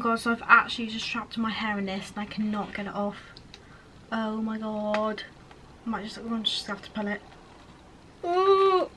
my god, so I've actually just trapped my hair in this and I cannot get it off. Oh my god. I might just, I just have to pull it. Ooh.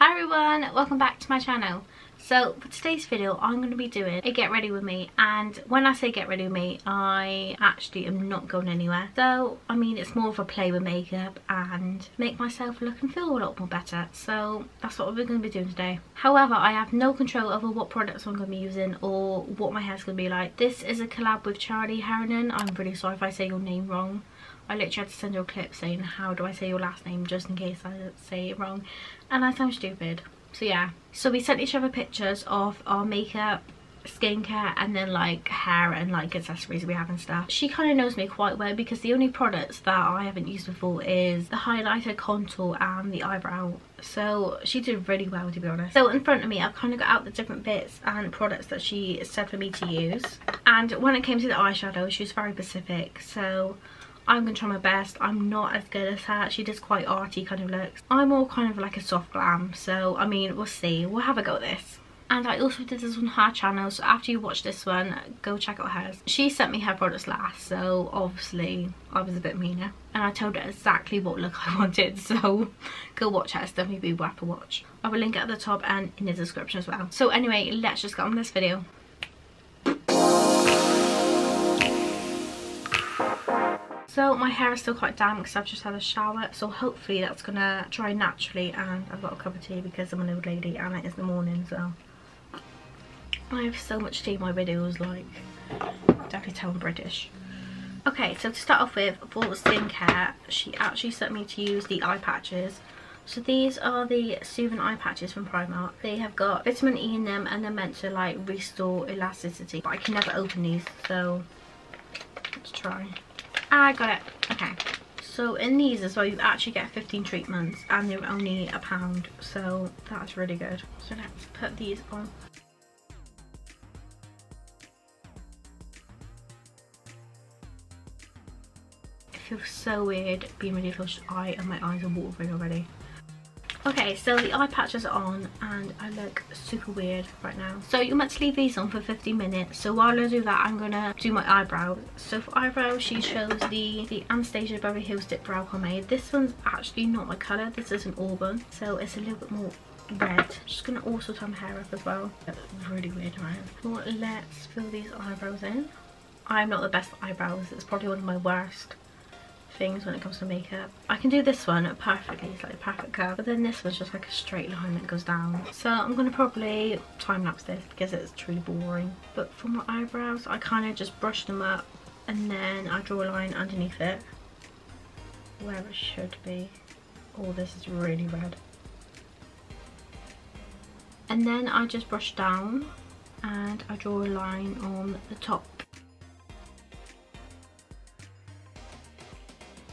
Hi everyone, welcome back to my channel. So for today's video I'm going to be doing a get ready with me and when I say get ready with me I actually am not going anywhere. So I mean it's more of a play with makeup and make myself look and feel a lot more better. So that's what we're going to be doing today. However I have no control over what products I'm going to be using or what my hair's going to be like. This is a collab with Charlie Hernan. I'm really sorry if I say your name wrong. I literally had to send you a clip saying how do I say your last name just in case I say it wrong and I sound stupid so yeah. So we sent each other pictures of our makeup skincare and then like hair and like accessories we have and stuff. She kind of knows me quite well because the only products that i haven't used before is the highlighter contour and the eyebrow. So she did really well to be honest. So in front of me i've kind of got out the different bits and products that she said for me to use. And when it came to the eyeshadow she was very specific. So I'm going to try my best. I'm not as good as her. She does quite arty kind of looks. I'm more kind of like a soft glam. So, I mean, we'll see. We'll have a go at this. And I also did this on her channel. So after you watch this one, go check out hers. She sent me her products last. So obviously, I was a bit meaner. And I told her exactly what look I wanted. So go watch her. It's definitely be worth a watch. I will link it at the top and in the description as well. So anyway, let's just get on with this video. So my hair is still quite damp because I've just had a shower. So hopefully that's going to dry naturally. And I've got a cup of tea because I'm an old lady and it is the morning. So I have so much tea in my videos. Like, definitely tell British. Okay, so to start off with, for skincare, she actually sent me to use the eye patches. So these are the Soothing Eye Patches from Primark. They have got vitamin E in them and they're meant to like restore elasticity. But I can never open these, so let's try. Ah, I got it. Okay. So in these as well, you actually get 15 treatments and they're only a pound. So that's really good. So let's put these on. It feels so weird being really close to eye and my eyes are watering already. Okay, so the eye patches are on and I look super weird right now. So you're meant to leave these on for 15 minutes. So while I do that, I'm going to do my eyebrows. So for eyebrows, she chose the, the Anastasia Beverly Hills Dip Brow Pomade. This one's actually not my colour. This is an auburn. So it's a little bit more red. Just going to also tie my hair up as well. Really weird, right? Well, let's fill these eyebrows in. I'm not the best eyebrows. It's probably one of my worst things when it comes to makeup. I can do this one perfectly, it's like a perfect curve, but then this one's just like a straight line that goes down. So I'm going to probably time lapse this because it's truly boring. But for my eyebrows, I kind of just brush them up and then I draw a line underneath it where it should be. Oh, this is really red. And then I just brush down and I draw a line on the top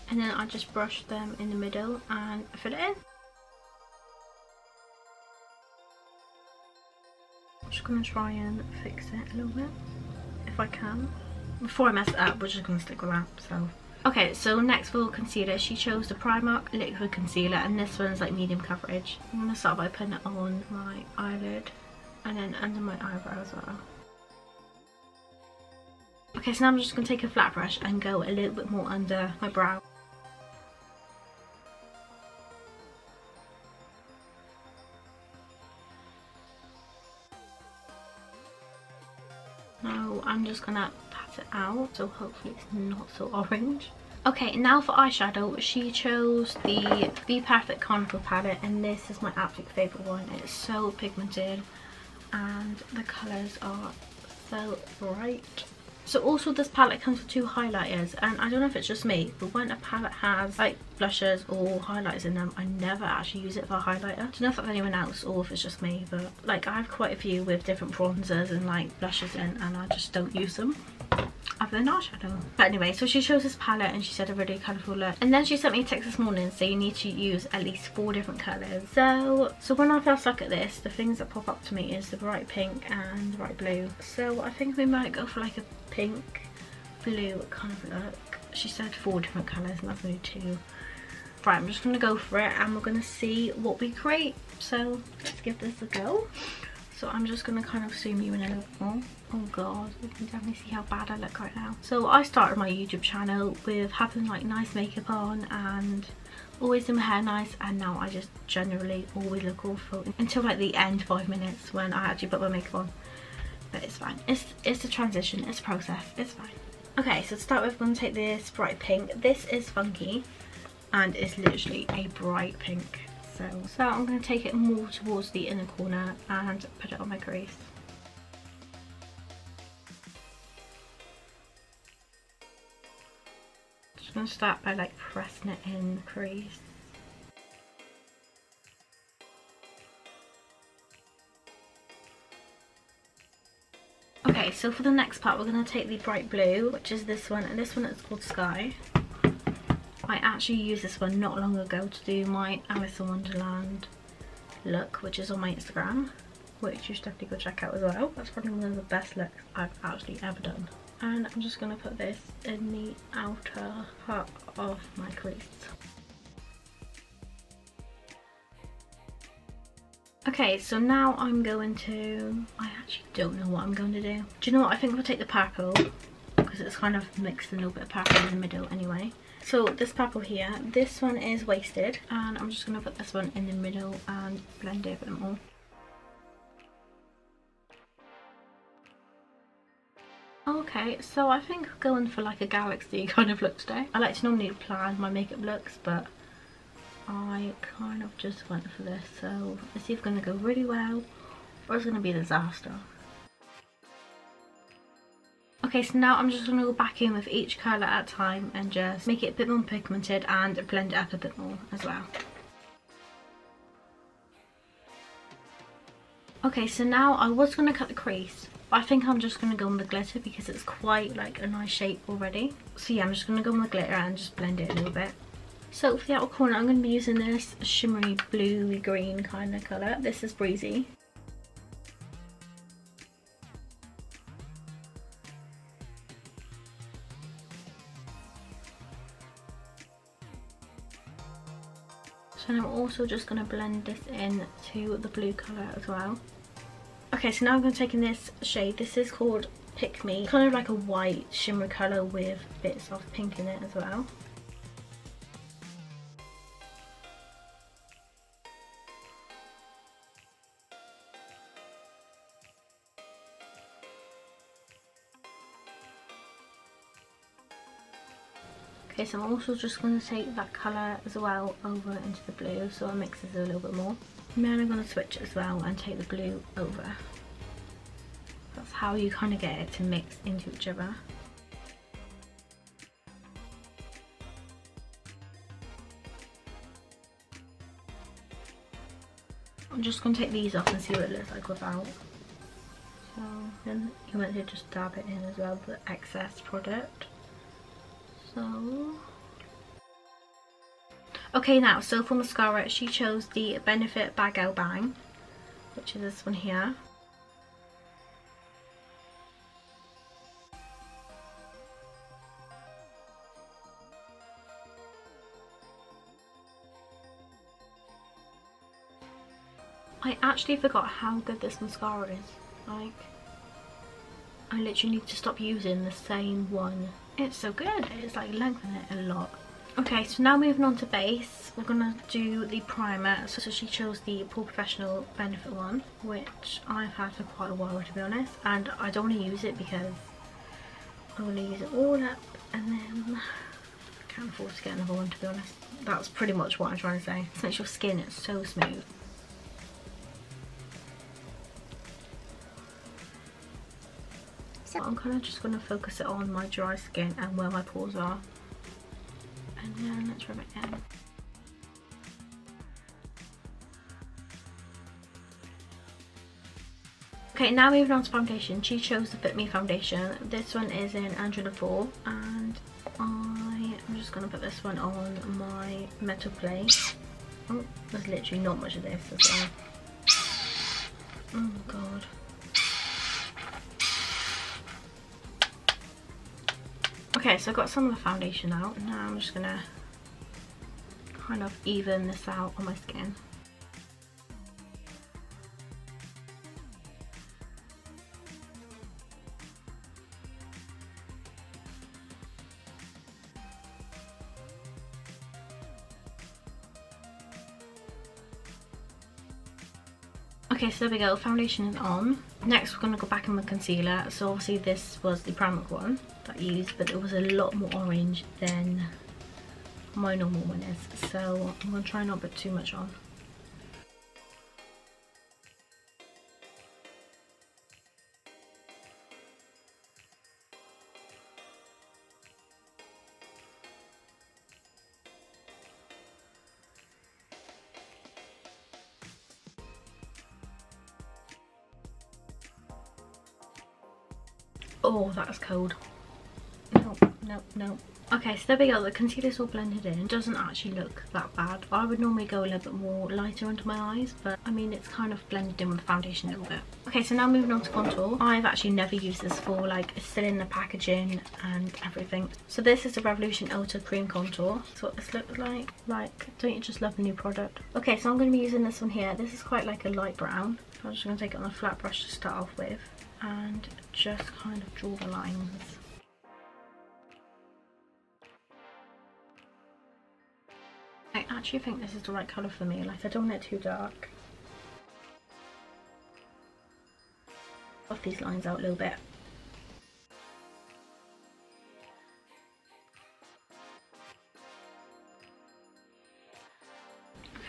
and then I just brush them in the middle and fill it in. I'm just going to try and fix it a little bit if I can. Before I mess it up we're just going to stick with that so. Okay so next for concealer she chose the Primark liquid concealer and this one's like medium coverage. I'm going to start by putting it on my eyelid and then under my eyebrow as well. Okay, so now I'm just going to take a flat brush and go a little bit more under my brow. I'm just gonna pat it out so hopefully it's not so orange. Okay, now for eyeshadow, she chose the BPerfect Carnival palette and this is my absolute favourite one. It's so pigmented and the colours are so bright. So also this palette comes with two highlighters and I don't know if it's just me but when a palette has like blushes or highlighters in them I never actually use it for a highlighter. I don't know if it's anyone else or if it's just me but like I have quite a few with different bronzers and like blushes in and I just don't use them other than eyeshadow. But anyway, so she chose this palette and she said a really colourful look. And then she sent me a text this morning so you need to use at least four different colours. So, so when I first look at this, the things that pop up to me is the bright pink and the bright blue. So I think we might go for like a pink blue kind of look. She said four different colours and that's only two. Right, I'm just going to go for it and we're going to see what we create. So let's give this a go. So I'm just going to kind of zoom you in a little more. Oh god, you can definitely see how bad I look right now. So I started my YouTube channel with having like nice makeup on and always do my hair nice and now I just generally always look awful until like the end five minutes when I actually put my makeup on. But it's fine. It's, it's a transition, it's a process, it's fine. Okay, so to start with, I'm going to take this bright pink. This is funky and it's literally a bright pink. So, so I'm going to take it more towards the inner corner and put it on my crease. Just going to start by like pressing it in the crease. Okay, so for the next part, we're going to take the bright blue, which is this one, and this one is called Sky. I actually used this one not long ago to do my Alice in Wonderland look, which is on my Instagram, which you should definitely go check out as well. That's probably one of the best looks I've actually ever done. And I'm just going to put this in the outer part of my crease. Okay, so now I'm going to... I actually don't know what I'm going to do. Do you know what? I think I'll take the purple because it's kind of mixed a little bit of purple in the middle anyway. So this purple here, this one is wasted and I'm just going to put this one in the middle and blend it a bit more. Okay, so I think going for like a galaxy kind of look today. I like to normally plan my makeup looks, but I kind of just went for this so it's either going to go really well or it's going to be a disaster. Okay so now I'm just going to go back in with each colour at a time and just make it a bit more pigmented and blend it up a bit more as well. Okay so now I was going to cut the crease but I think I'm just going to go on the glitter because it's quite like a nice shape already. So yeah I'm just going to go on the glitter and just blend it a little bit. So for the outer corner, I'm going to be using this shimmery bluey green kind of colour. This is Breezy. So I'm also just going to blend this in to the blue colour as well. Okay, so now I'm going to take in this shade. This is called Pick Me. Kind of like a white shimmer colour with bits of pink in it as well. Okay, so I'm also just going to take that colour as well over into the blue so it mixes a little bit more. And then I'm going to switch as well and take the blue over. That's how you kind of get it to mix into each other. I'm just going to take these off and see what it looks like without. So then you want to just dab it in as well, the excess product. So... Okay now, so for mascara, she chose the Benefit Badgal Bang, which is this one here. I actually forgot how good this mascara is. Like, I literally need to stop using the same one it's so good. It's like lengthening it a lot. Okay so now moving on to base we're gonna do the primer. So, so she chose the Pore Professional Benefit one which I've had for quite a while to be honest. And I don't want to use it because I want to use it all up and then I can't afford to get another one to be honest. That's pretty much what I'm trying to say. It makes your skin so smooth I'm kind of just going to focus it on my dry skin and where my pores are. And then let's rub it in. Okay, now moving on to foundation. She chose the Fit Me foundation. This one is in Andrew 4 and I am just going to put this one on my metal plate. Oh, there's literally not much of this as well. Oh god. Okay, so I've got some of the foundation out. Now I'm just gonna kind of even this out on my skin. So there we go, foundation is on. Next we're going to go back in with concealer. So obviously this was the Primark one that I used, but it was a lot more orange than my normal one is. So I'm going to try not to put too much on. There we go. The concealer's all blended in. It doesn't actually look that bad. I would normally go a little bit more lighter under my eyes, but I mean, it's kind of blended in with the foundation a little bit. Okay, so now moving on to contour. I've actually never used this before. Like, it's still in the packaging and everything. So this is the Revolution Ultra Cream Contour. That's what this looks like. Like, don't you just love a new product? Okay, so I'm going to be using this one here. This is quite like a light brown. I'm just going to take it on a flat brush to start off with and just kind of draw the lines. I actually think this is the right colour for me, like I don't want it too dark. Off these lines out a little bit.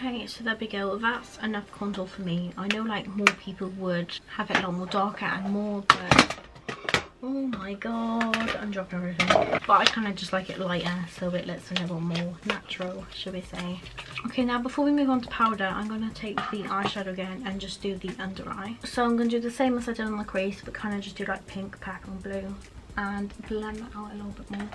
Okay, so there we go. That's enough contour for me. I know like more people would have it a lot more darker and more, but oh my god, I'm dropping everything. But I kind of just like it lighter, so it looks a little more natural, should we say. Okay, now before we move on to powder, I'm going to take the eyeshadow again and just do the under eye. So I'm going to do the same as I did on the crease, but kind of just do like pink, purple and blue and blend that out a little bit more.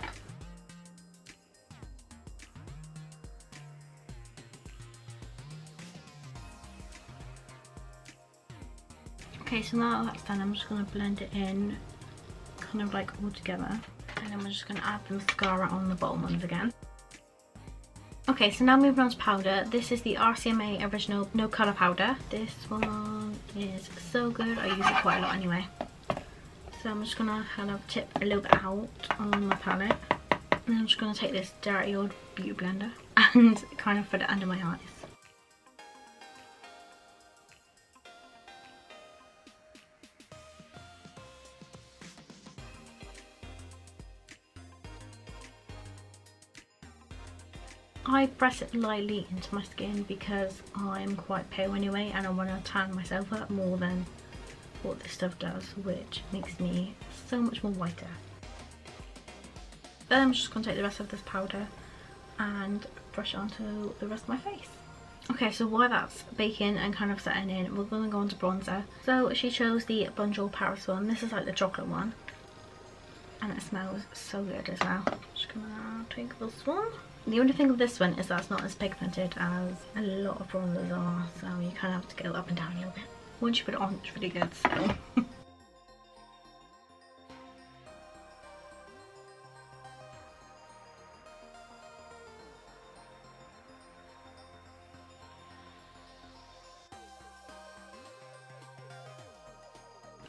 Okay, so now that's done, I'm just going to blend it in kind of like all together. And then we're just going to add the mascara on the bottom ones again. Okay, so now moving on to powder. This is the RCMA Original No Colour Powder. This one is so good. I use it quite a lot anyway. So I'm just going to kind of tip a little bit out on my palette. And I'm just going to take this dirty old beauty blender and kind of put it under my eyes. I press it lightly into my skin because I'm quite pale anyway and I want to tan myself up more than what this stuff does which makes me so much more whiter. Then I'm just going to take the rest of this powder and brush it onto the rest of my face. Okay, so while that's baking and kind of setting in, we're going to go on to bronzer. So she chose the Bonjour Paris one. This is like the chocolate one. And it smells so good as well. Just gonna take this one. The only thing with this one is that it's not as pigmented as a lot of bronzers are, so you kind of have to go up and down a little bit. Once you put it on, it's really good, so.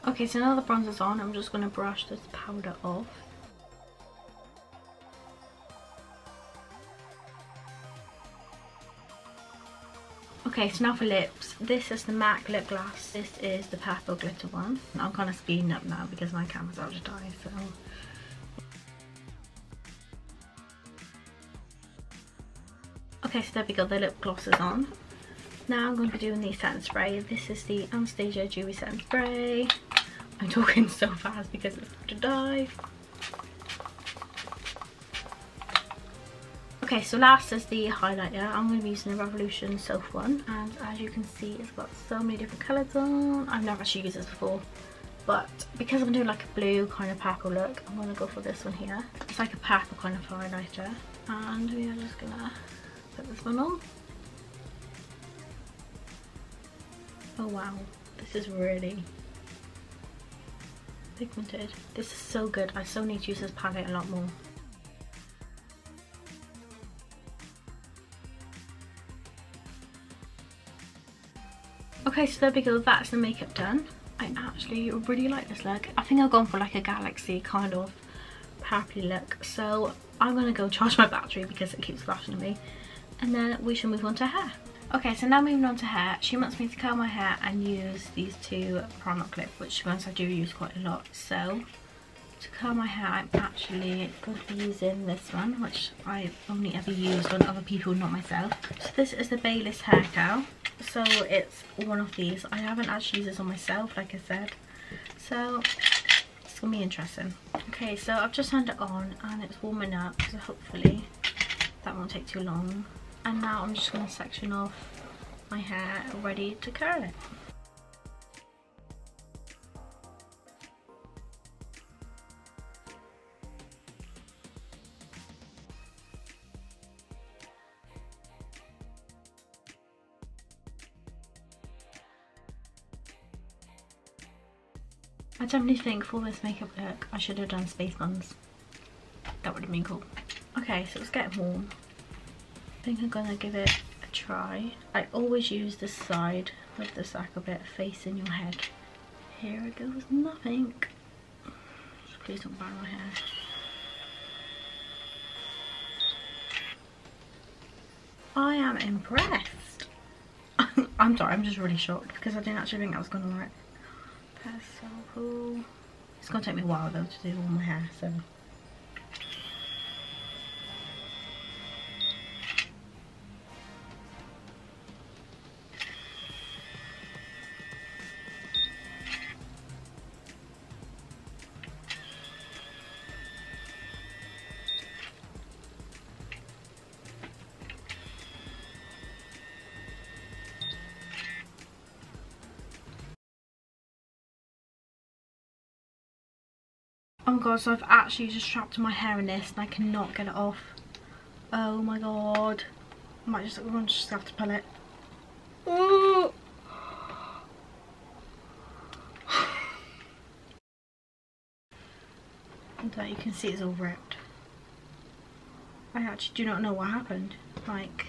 Okay, so now the bronzer's on, I'm just going to brush this powder off. Okay, so now for lips. This is the MAC lip gloss. This is the purple glitter one. I'm kind of speeding up now because my camera's out to die, so... Okay, so there we go, the lip gloss is on. Now I'm going to be doing the setting spray. This is the Anastasia Dewy Setting Spray. I'm talking so fast because it's about to Okay, so last is the highlighter. I'm going to be using the Revolution Self one. And as you can see, it's got so many different colours on. I've never actually used this before. But because I'm doing like a blue kind of purple look, I'm going to go for this one here. It's like a purple kind of highlighter. And we are just going to put this one on. Oh wow, this is really pigmented. This is so good. I so need to use this palette a lot more. Okay, so there we go. That's the makeup done. I actually really like this look. I think I've gone for like a galaxy kind of happy look. So I'm going to go charge my battery because it keeps flashing at me. And then we shall move on to hair. Okay, so now moving on to hair. She wants me to curl my hair and use these two Primark clips, which ones I do use quite a lot. So to curl my hair, I'm actually going to be using this one, which I've only ever used on other people, not myself. So this is the Babyliss Hair Curl so it's one of these. I haven't actually used this on myself like i said. So it's gonna be interesting. Okay so i've just turned it on and it's warming up so hopefully that won't take too long. And now i'm just gonna section off my hair ready to curl it I definitely think for this makeup look I should have done space buns. That would have been cool. Okay, so it's getting warm. I think I'm gonna give it a try. I always use this side of the sack a bit facing your head. Here it goes, nothing. Please don't burn my hair. I am impressed. I'm sorry, I'm just really shocked because I didn't actually think that was gonna work. That's so cool. It's gonna take me a while though to do all my hair, so my god, so I've actually just trapped my hair in this and I cannot get it off. Oh my god. I might just, just have to pull it. Oh. And there you can see it's all ripped. I actually do not know what happened. Like,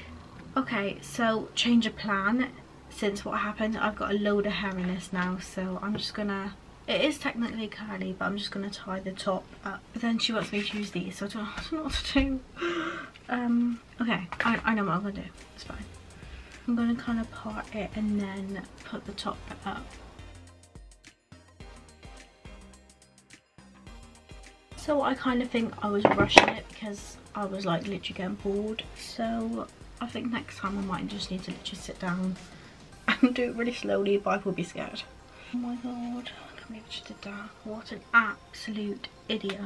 okay, so change of plan. Since what happened, I've got a load of hair in this now, so I'm just gonna it is technically curly, but I'm just going to tie the top up. But then she wants me to use these, so I don't, know what to do. Um, okay, I, I know what I'm going to do. It's fine. I'm going to kind of part it and then put the top up. So I kind of think I was rushing it because I was like literally getting bored. So I think next time I might just need to literally sit down and do it really slowly, but I will be scared. Oh my god just did that. What an absolute idiot.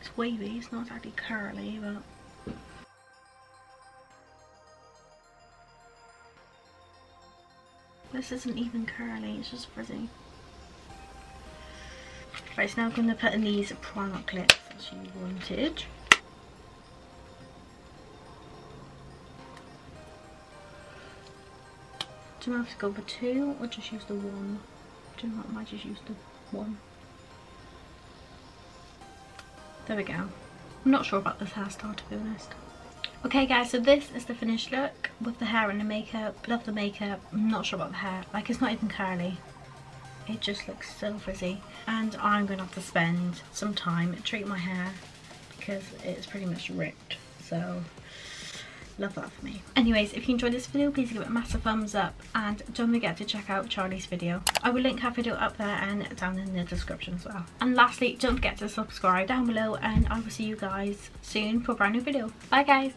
It's wavy, it's not exactly curly, but... This isn't even curly, it's just frizzy. Right, so now I'm going to put in these Primark clips as you wanted. Do I have to go for two or just use the one? Do you know what, I might just use the one. There we go. I'm not sure about this hairstyle to be honest. Okay guys, so this is the finished look with the hair and the makeup. Love the makeup. I'm not sure about the hair. Like it's not even curly. It just looks so frizzy. And I'm going to have to spend some time treating my hair because it's pretty much ripped. So love that for me. Anyways if you enjoyed this video please give it a massive thumbs up and don't forget to check out charlie's video. I will link her video up there and down in the description as well. And lastly don't forget to subscribe down below and i will see you guys soon for a brand new video. Bye guys